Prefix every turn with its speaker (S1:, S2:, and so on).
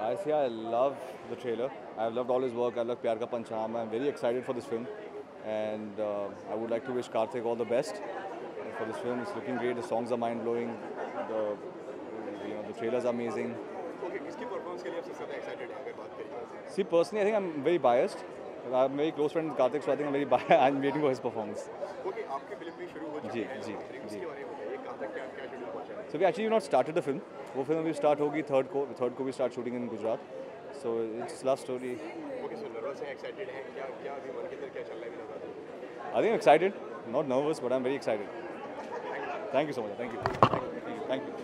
S1: I see. I love the trailer. I've loved all his work. I love Pyar Ka Pancham. I'm very excited for this film, and uh, I would like to wish Karthik all the best for this film. It's looking great. The songs are mind blowing. The you know the trailers amazing. See, personally, I think I'm very biased. I'm very close friend with Karthik, so I think I'm very biased. I'm waiting for his performance. जी जी जी So we actually not started the film. वो film अभी start होगी third को third को भी start shooting in Gujarat so it's last story I think excited not nervous but I am very excited thank you so much thank you thank you